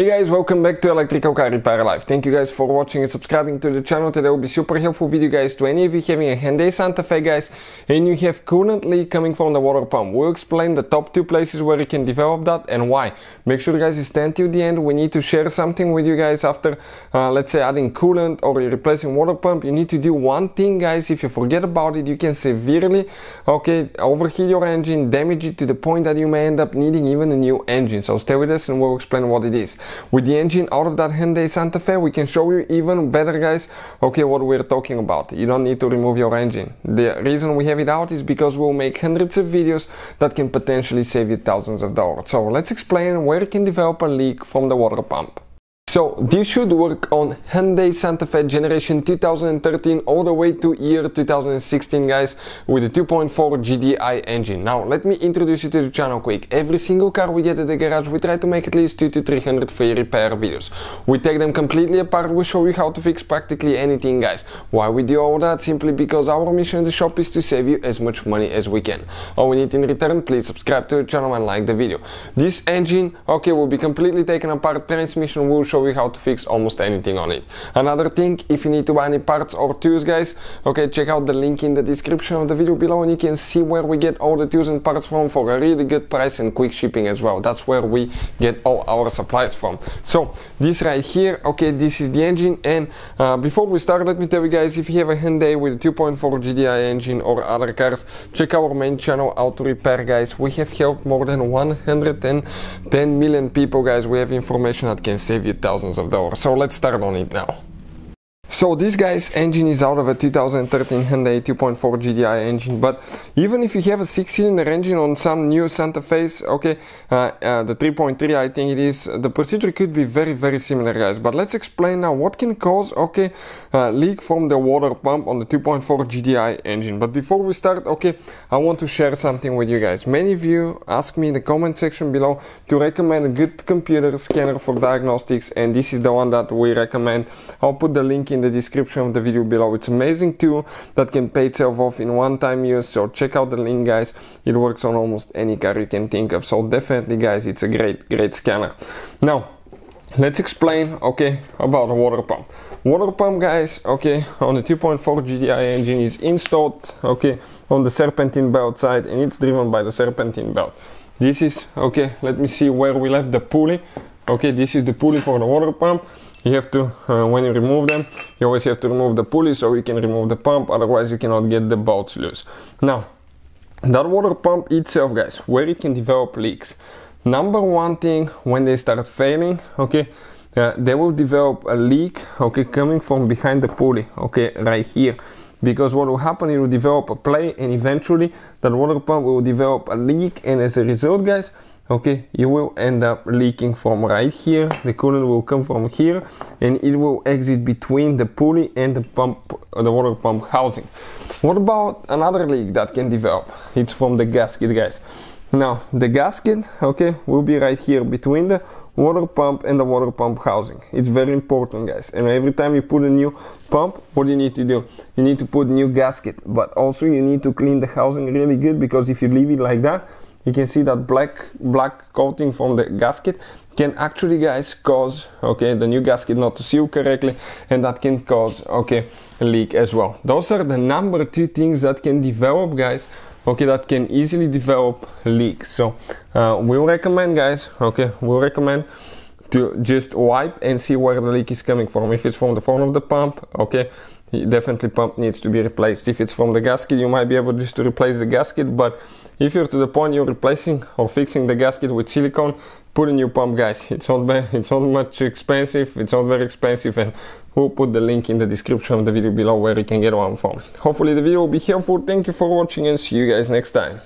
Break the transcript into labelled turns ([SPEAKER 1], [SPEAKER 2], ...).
[SPEAKER 1] Hey guys, welcome back to Electrical Car Repair Live. Thank you guys for watching and subscribing to the channel. Today will be super helpful video guys to any of you having a Hyundai Santa Fe guys and you have coolant leak coming from the water pump. We'll explain the top two places where you can develop that and why. Make sure guys you stand till the end. We need to share something with you guys after uh, let's say adding coolant or replacing water pump. You need to do one thing guys. If you forget about it, you can severely okay overheat your engine, damage it to the point that you may end up needing even a new engine. So stay with us and we'll explain what it is. With the engine out of that Hyundai Santa Fe, we can show you even better guys, okay, what we're talking about. You don't need to remove your engine. The reason we have it out is because we'll make hundreds of videos that can potentially save you thousands of dollars. So let's explain where you can develop a leak from the water pump. So this should work on Hyundai Santa Fe generation 2013 all the way to year 2016 guys with a 2.4 GDI engine. Now let me introduce you to the channel quick. Every single car we get at the garage we try to make at least 2 to 300 free repair videos. We take them completely apart, we show you how to fix practically anything guys. Why we do all that? Simply because our mission in the shop is to save you as much money as we can. All we need in return, please subscribe to the channel and like the video. This engine, okay, will be completely taken apart, transmission will show show you how to fix almost anything on it. Another thing, if you need to buy any parts or tools guys, okay, check out the link in the description of the video below and you can see where we get all the tools and parts from for a really good price and quick shipping as well. That's where we get all our supplies from. So this right here, okay, this is the engine and uh, before we start, let me tell you guys, if you have a Hyundai with a 2.4 GDI engine or other cars, check our main channel, Auto Repair guys. We have helped more than 110 million people guys. We have information that can save you thousands of dollars. So let's start on it now. So this guy's engine is out of a 2013 Hyundai 2.4 GDI engine, but even if you have a six-cylinder engine on some new Santa Fe's, okay, uh, uh, the 3.3 I think it is, the procedure could be very very similar guys. But let's explain now what can cause, okay, uh, leak from the water pump on the 2.4 GDI engine. But before we start, okay, I want to share something with you guys. Many of you ask me in the comment section below to recommend a good computer scanner for diagnostics, and this is the one that we recommend. I'll put the link in in description of the video below. It's amazing tool that can pay itself off in one time use. So check out the link guys. It works on almost any car you can think of. So definitely guys, it's a great, great scanner. Now, let's explain okay about the water pump water pump guys okay on the 2.4 gdi engine is installed okay on the serpentine belt side and it's driven by the serpentine belt this is okay let me see where we left the pulley okay this is the pulley for the water pump. You have to uh, when you remove them you always have to remove the pulley so you can remove the pump otherwise you cannot get the bolts loose. Now that water pump itself guys where it can develop leaks. Number one thing when they start failing okay uh, they will develop a leak okay coming from behind the pulley okay right here because what will happen it will develop a play and eventually that water pump will develop a leak and as a result guys okay you will end up leaking from right here. The coolant will come from here and it will exit between the pulley and the pump the water pump housing. What about another leak that can develop? It's from the gasket guys. Now the gasket okay will be right here between the water pump and the water pump housing. It's very important guys. And every time you put a new pump what do you need to do? You need to put new gasket. But also you need to clean the housing really good because if you leave it like that you can see that black black coating from the gasket can actually guys cause okay the new gasket not to seal correctly and that can cause okay a leak as well. Those are the number two things that can develop guys okay that can easily develop leaks so uh, we'll recommend guys okay we'll recommend to just wipe and see where the leak is coming from. If it's from the front of the pump okay definitely pump needs to be replaced. If it's from the gasket you might be able just to replace the gasket but if you're to the point you're replacing or fixing the gasket with silicone put a new pump guys it's not bad it's not much expensive it's not very expensive and we'll put the link in the description of the video below where you can get one from. Hopefully the video will be helpful. Thank you for watching and see you guys next time